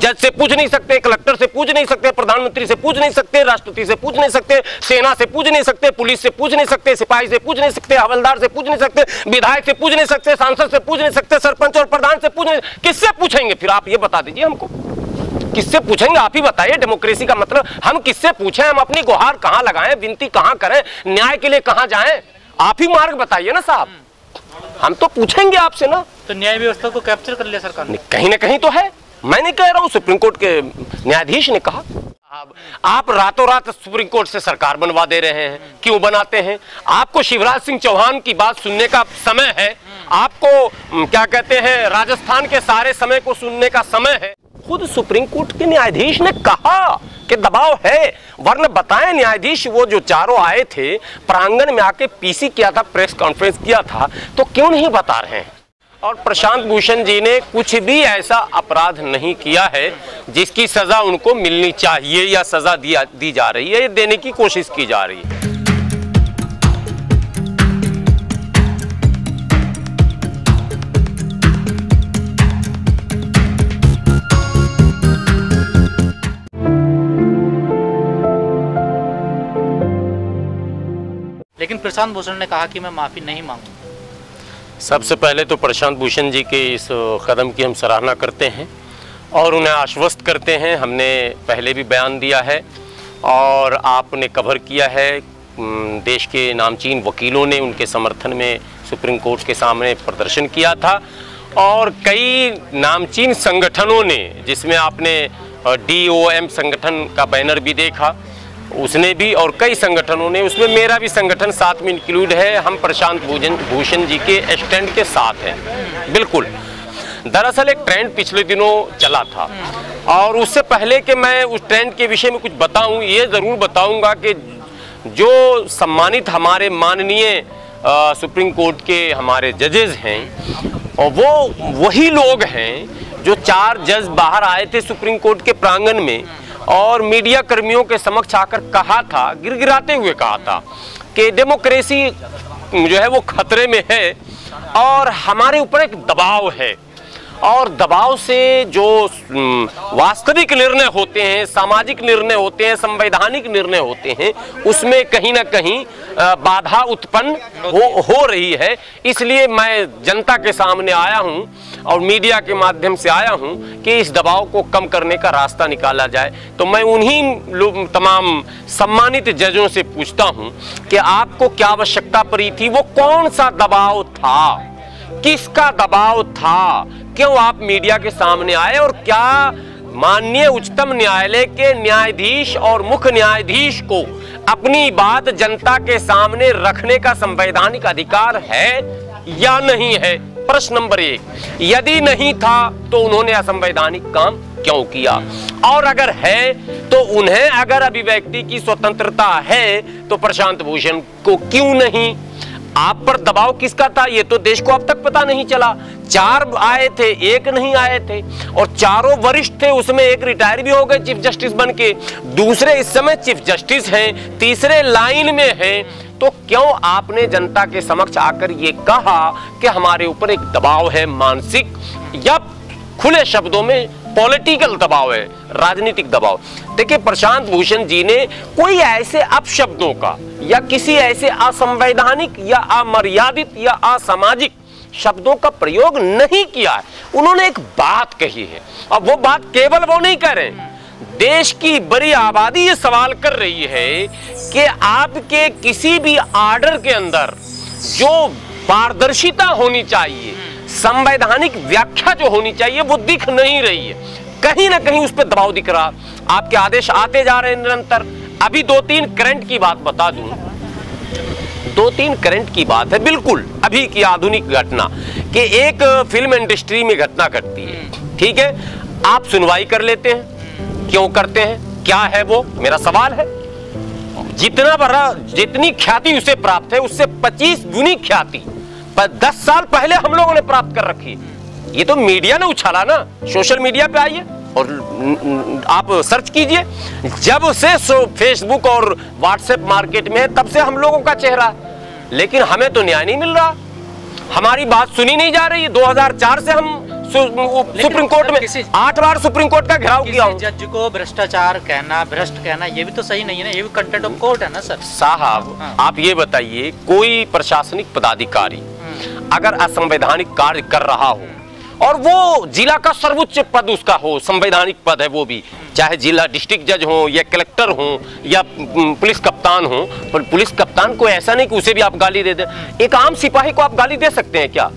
जज से पूछ नहीं सकते कलेक्टर से पूछ नहीं सकते प्रधानमंत्री से पूछ नहीं सकते राष्ट्रपति से पूछ नहीं सकते सेना से पूछ नहीं सकते पुलिस से पूछ नहीं सकते सिपाही से पूछ नहीं सकते हवलदार से पूछ नहीं सकते विधायक से पूछ नहीं सकते सांसद से पूछ नहीं सकते सरपंच और प्रधान से पूछ नहीं किससे पूछेंगे फिर आप ये बता दीजिए हमको किससे पूछेंगे आप ही बताइए डेमोक्रेसी का मतलब हम किससे पूछें हम अपनी गुहार कहाँ लगाएँ विनती कहाँ करें न्याय के लिए कहाँ जाएँ आप ही मार्ग बताइए ना साहब हम तो पूछेंगे आपसे ना तो न्याय व्यवस्था को कैप्चर कर लिया सरकार ने कहीं ना कहीं तो है मैं नहीं कह रहा हूँ सुप्रीम कोर्ट के न्यायाधीश ने कहा आप, आप रातों रात सुप्रीम कोर्ट से सरकार बनवा दे रहे हैं क्यों बनाते हैं? आपको शिवराज सिंह चौहान की बात सुनने का समय है आपको क्या कहते हैं राजस्थान के सारे समय को सुनने का समय है। खुद सुप्रीम कोर्ट के न्यायाधीश ने कहा कि दबाव है वरना बताएँ न्यायाधीश वो जो चारों आए थे प्रांगण में आके पीसी किया था प्रेस कॉन्फ्रेंस किया था तो क्यों नहीं बता रहे हैं? और प्रशांत भूषण जी ने कुछ भी ऐसा अपराध नहीं किया है जिसकी सजा उनको मिलनी चाहिए या सजा दिया दी जा रही है, ये देने की कोशिश की जा रही है। लेकिन प्रशांत भूषण ने कहा कि मैं माफ़ी नहीं मांगूँगा। सबसे पहले तो प्रशांत भूषण जी के इस कदम की हम सराहना करते हैं और उन्हें आश्वस्त करते हैं। हमने पहले भी बयान दिया है और आपने कवर किया है। देश के नामचीन वकीलों ने उनके समर्थन में सुप्रीम कोर्ट के सामने प्रदर्शन किया था और कई नामचीन संगठनों ने, जिसमें आपने डी ओ एम संगठन का बैनर भी देखा उसने भी और कई संगठनों ने, उसमें मेरा भी संगठन साथ में इंक्लूड है। हम प्रशांत भूषण भूषण जी के स्टैंड के साथ हैं। बिल्कुल। दरअसल एक ट्रेंड पिछले दिनों चला था। और उससे पहले कि मैं उस ट्रेंड के विषय में कुछ बताऊँ, ये ज़रूर बताऊँगा कि जो सम्मानित हमारे माननीय सुप्रीम कोर्ट के हमारे जजेज हैं, और वो वही लोग हैं जो चार जज बाहर आए थे सुप्रीम कोर्ट के प्रांगण में और मीडिया कर्मियों के समक्ष आकर कहा था गिरगिराते हुए कहा था कि डेमोक्रेसी जो है वो खतरे में है और हमारे ऊपर एक दबाव है। और दबाव से जो वास्तविक निर्णय होते हैं, सामाजिक निर्णय होते हैं, संवैधानिक निर्णय होते हैं, उसमें कहीं ना कहीं बाधा उत्पन्न हो हो रही है। इसलिए मैं जनता के सामने आया हूँ और मीडिया के माध्यम से आया हूँ कि इस दबाव को कम करने का रास्ता निकाला जाए। तो मैं उन्हीं तमाम सम्मानित जजों से पूछता हूँ कि आपको क्या आवश्यकता पड़ी थी? वो कौन सा दबाव था? किसका दबाव था? क्यों आप मीडिया के सामने आए और क्या माननीय उच्चतम न्यायालय के न्यायाधीश और मुख्य न्यायाधीश को अपनी बात जनता के सामने रखने का संवैधानिक अधिकार है या नहीं है? प्रश्न नंबर एक, यदि नहीं था तो उन्होंने असंवैधानिक काम क्यों किया? और अगर है तो उन्हें अगर अभिव्यक्ति की स्वतंत्रता है तो प्रशांत भूषण को क्यों नहीं? आप पर दबाव किसका था? ये तो देश को अब तक पता नहीं चला। चार आए थे, एक नहीं आए थे। और चारों वरिष्ठ थे, उसमें एक रिटायर भी हो गए चीफ जस्टिस बन के। दूसरे इस समय चीफ जस्टिस हैं, तीसरे लाइन में हैं। तो क्यों आपने जनता के समक्ष आकर ये कहा कि हमारे ऊपर एक दबाव है मानसिक? या खुले शब्दों में, पॉलिटिकल दबाव है, राजनीतिक दबाव? देखिए, प्रशांत भूषण जी ने कोई ऐसे अपशब्दों का या किसी ऐसे असंवैधानिक या अमर्यादित या असामाजिक शब्दों का प्रयोग नहीं किया है। उन्होंने एक बात कही है। अब वो बात केवल वो नहीं कह रहे देश की बड़ी आबादी ये सवाल कर रही है कि आपके किसी भी आर्डर के अंदर जो पारदर्शिता होनी चाहिए, संवैधानिक व्याख्या जो होनी चाहिए, वो दिख नहीं रही है। कहीं ना कहीं उस पर दबाव दिख रहा। आपके आदेश आते जा रहे हैं निरंतर। अभी दो तीन करंट की बात बता दूँ। दो तीन करंट की बात है, बिल्कुल। अभी की आधुनिक घटना कि एक फ़िल्म इंडस्ट्री में घटना घटती है। ठीक है? आप सुनवाई कर लेते हैं। क्यों करते हैं? क्या है वो? मेरा सवाल है। जितना बड़ा, जितनी ख्याति उसे प्राप्त है, उससे 25 गुनी ख्याति। पर 10 साल पहले हम लोगों ने प्राप्त कर रखी। है ये तो मीडिया ने उछाला ना। सोशल मीडिया पे आइए। और आप सर्च कीजिए। जब से फेसबुक और व्हाट्सएप मार्केट में तब से हम लोगों का चेहरा। लेकिन हमें तो न्याय नहीं मिल रहा। हमारी बात सुनी नहीं जा रही। है 2004 से हम सुप्रीम कोर्ट में आठ बार सुप्रीम कोर्ट का घेराव किया जज को भ्रष्टाचार कहना भ्रष्ट कहना ये भी तो सही नहीं है ना। ये भी कंटेंट ऑफ़ कोर्ट है ना सर। साहब हाँ। आप ये बताइए कोई प्रशासनिक पदाधिकारी हम्म, अगर असंवैधानिक कार्य कर रहा हो। और वो जिला का सर्वोच्च पद उसका हो, संवैधानिक पद है वो भी। चाहे जिला डिस्ट्रिक्ट जज हो या कलेक्टर हो या पुलिस कप्तान हो, पर पुलिस कप्तान को ऐसा नहीं कि उसे भी आप गाली दे दें। एक आम सिपाही को आप गाली दे सकते हैं क्या?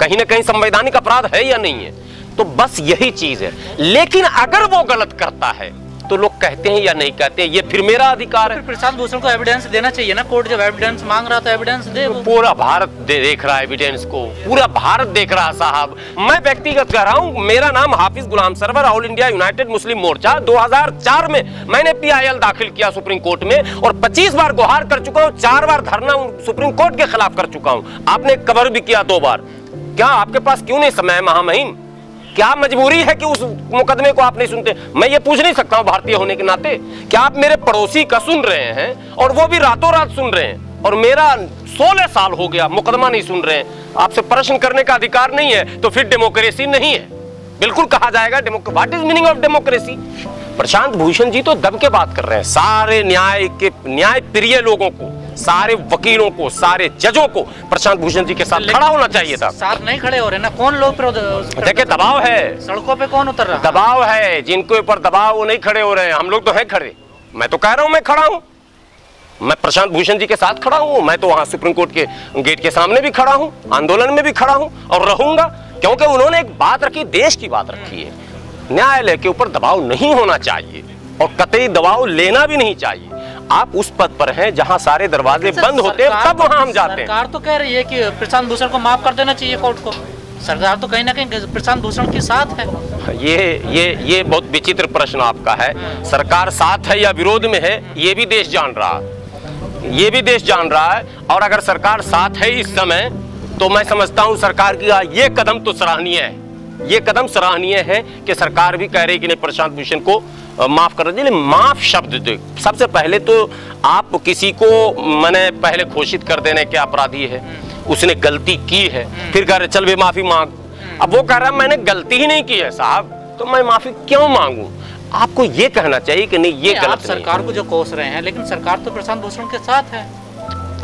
कहीं ना कहीं संवैधानिक अपराध है या नहीं है? तो बस यही चीज़ है। लेकिन अगर वो गलत करता है तो लोग कहते हैं या नहीं कहते हैं? ये फिर मेरा अधिकार है। प्रशांत भूषण को एविडेंस देना चाहिए ना कोर्ट जब एविडेंस मांग रहा तो एविडेंस दे पूरा भारत दे, देख रहा है एविडेंस को। पूरा भारत देख रहा साहब। मैं व्यक्तिगत कह रहा हूँ मेरा नाम Hafiz Ghulam Sarwar All India United Muslim Morcha 2004 में मैंने पीआईएल दाखिल किया सुप्रीम कोर्ट में और 25 बार गुहार कर चुका हूँ चार बार धरना सुप्रीम कोर्ट के खिलाफ कर चुका हूँ। आपने कवर भी किया दो बार। क्या आपके पास क्यों नहीं समय महामहिम? क्या मजबूरी है कि उस मुकदमे को आप नहीं सुनते? मैं ये पूछ नहीं सकता हूँ भारतीय होने के नाते क्या आप मेरे पड़ोसी का सुन रहे हैं और वो भी रातों रात सुन रहे हैं और मेरा 16 साल हो गया मुकदमा नहीं सुन रहे हैं। आपसे प्रश्न करने का अधिकार नहीं है तो फिर डेमोक्रेसी नहीं है। बिल्कुल कहा जाएगा what is meaning of democracy Prashant Bhushan ji तो दब के बात कर रहे हैं, सारे न्याय के, न्याय प्रिय लोगों को। सारे वकीलों को सारे जजों को प्रशांत भूषण जी के साथ खड़ा होना चाहिए था। साथ नहीं खड़े हो रहे ना कौन लोग देखिए दबाव है। सड़कों पे कौन उतर रहा? दबाव है जिनके ऊपर दबाव वो नहीं खड़े हो रहे हैं। हम लोग तो हैं खड़े। मैं तो कह रहा हूँ मैं खड़ा हूँ। मैं प्रशांत भूषण जी के साथ खड़ा हूँ। मैं तो वहाँ सुप्रीम कोर्ट के गेट के सामने भी खड़ा हूँ आंदोलन में भी खड़ा हूँ और रहूँगा क्योंकि उन्होंने एक बात रखी देश की बात रखी है। न्यायालय के ऊपर दबाव नहीं होना चाहिए और कतई दबाव लेना भी नहीं चाहिए। आप उस पद पर हैं जहाँ सारे दरवाजे बंद होते हैं तब वहाँ हम जाते हैं। सरकार तो कह रही है कि प्रशांत भूषण को माफ़ कर देना चाहिए कोर्ट को। सरकार तो कहीं ना कहीं प्रशांत भूषण के साथ है। ये ये ये बहुत विचित्र प्रश्न आपका है। सरकार साथ है या विरोध में है ये भी देश जान रहा है। ये भी देश जान रहा है। और अगर सरकार साथ है इस समय तो मैं समझता हूँ सरकार की ये कदम तो सराहनीय है। ये कदम सराहनीय है कि सरकार भी कह रही है कि नहीं प्रशांत भूषण को माफ़ कर दीजिए माफ़ शब्द दे। सबसे पहले तो आप किसी को मैंने पहले घोषित कर देने के अपराधी है। उसने गलती की है। फिर कह रहे चल भी माफ़ी मांग। अब वो कह रहा है मैंने गलती ही नहीं की है साहब तो मैं माफ़ी क्यों मांगू? आपको ये कहना चाहिए कि नहीं ये नहीं, आप गलत सरकार को जो कोस रहे हैं लेकिन सरकार तो प्रशांत भूषण के साथ है।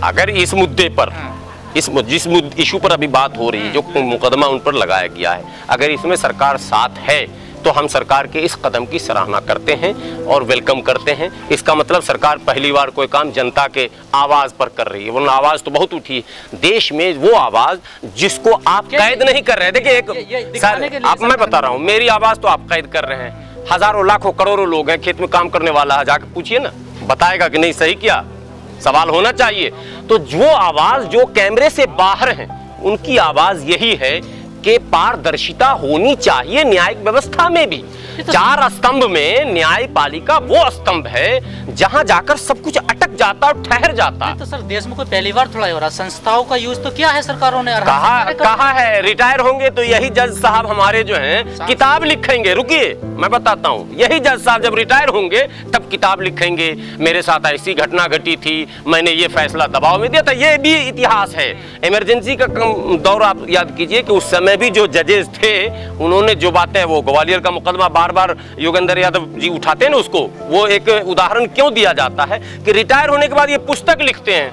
अगर इस मुद्दे पर इस जिस इशू पर अभी बात हो रही है जो मुकदमा उन पर लगाया गया है। अगर इसमें सरकार साथ है तो हम सरकार के इस कदम की सराहना करते हैं और वेलकम करते हैं। इसका मतलब सरकार पहली बार कोई काम जनता के आवाज़ पर कर रही है। वरना आवाज़ तो बहुत उठी है। देश में वो आवाज़ जिसको आप कैद नहीं कर रहे देखिए एक सर आप मैं बता रहा हूँ मेरी आवाज़ तो आप कैद कर रहे हैं। हज़ारों लाखों करोड़ों लोग हैं खेत में काम करने वाला है जाके पूछिए ना। बताएगा कि नहीं सही किया? सवाल होना चाहिए। तो जो आवाज़ जो कैमरे से बाहर है, उनकी आवाज़ यही है कि पारदर्शिता होनी चाहिए न्यायिक व्यवस्था में भी। चार स्तंभ में न्यायपालिका वो स्तंभ है जहाँ जाकर सब कुछ अटक जाता और ठहर जाता। तो सर देश में कोई पहली बार थोड़ा हो रहा संस्थाओं का यूज़ तो किया है सरकारों ने कहा कहा है रिटायर होंगे तो यही जज साहब हमारे जो हैं किताब लिखेंगे। रुकिए मैं बताता हूँ। यही जज साहब जब रिटायर होंगे तब किताब लिखेंगे। मेरे साथ ऐसी घटना घटी थी मैंने ये फैसला दबाव में दिया था। ये भी इतिहास है। इमरजेंसी का दौर आप याद कीजिए कि उस समय भी जो जजेस थे उन्होंने जो बातें वो ग्वालियर का मुकदमा बार बार योगेंद्र यादव जी उठाते हैं ना उसको, वो एक उदाहरण क्यों दिया जाता है कि रिटायर होने के बाद ये पुस्तक लिखते हैं?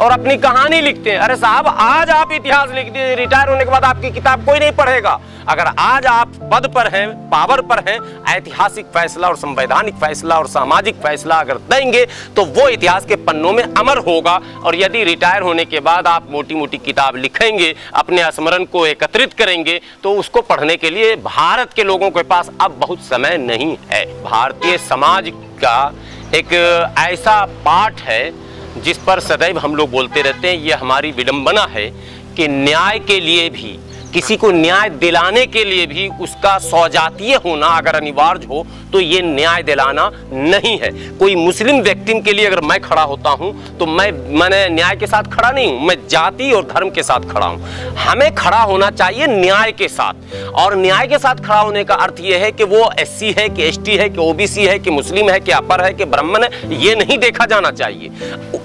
और अपनी कहानी लिखते हैं। अरे साहब, आज आप इतिहास लिख दिए रिटायर होने के बाद आपकी किताब कोई नहीं पढ़ेगा। अगर आज आप पद पर हैं पावर पर हैं, ऐतिहासिक फैसला और संवैधानिक फैसला और सामाजिक फैसला अगर देंगे तो वो इतिहास के पन्नों में अमर होगा। और यदि रिटायर होने के बाद आप मोटी मोटी किताब लिखेंगे, अपने स्मरण को एकत्रित करेंगे तो उसको पढ़ने के लिए भारत के लोगों के पास अब बहुत समय नहीं है। भारतीय समाज का एक ऐसा पाठ है जिस पर सदैव हम लोग बोलते रहते हैं, ये हमारी विडंबना है कि न्याय के लिए भी किसी को न्याय दिलाने के लिए भी उसका सौजातीय होना अगर अनिवार्य हो तो ये न्याय दिलाना नहीं है। कोई मुस्लिम व्यक्ति के लिए अगर मैं खड़ा होता हूँ तो मैं, मैंने न्याय के साथ खड़ा नहीं हूँ, मैं जाति और धर्म के साथ खड़ा हूँ। हमें खड़ा होना चाहिए न्याय के साथ। और न्याय के साथ खड़ा होने का अर्थ यह है कि वो एससी है, कि एसटी है, कि ओबीसी है, कि मुस्लिम है, कि अपर है, कि ब्राह्मण है, ये नहीं देखा जाना चाहिए।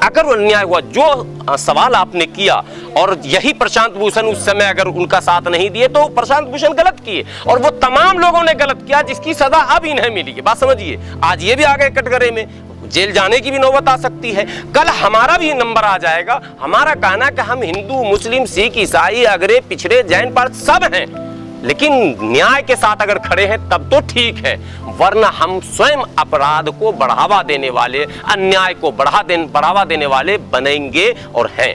अगर वो न्याय हुआ, जो सवाल आपने किया, और यही प्रशांत भूषण उस समय अगर उनका साथ साथ नहीं दिए तो प्रशांत भूषण गलत किए और वो तमाम लोगों ने गलत किया जिसकी सजा अब इन्हें मिली है। बात समझिए, आज ये भी आ गए कटघरे में, जेल जाने की भी नौबत आ सकती है। कल हमारा भी नंबर आ जाएगा। हमारा कहना कि हम हिंदू, मुस्लिम, सिख, ईसाई, अगरे, पिछड़े, जैन पार्थ सब हैं। लेकिन न्याय के साथ अगर खड़े हैं, तब तो ठीक है। वरना हम स्वयं अपराध को बढ़ावा देने वाले, अन्याय को बढ़ा दे बढ़ावा देने वाले बनेंगे और हैं।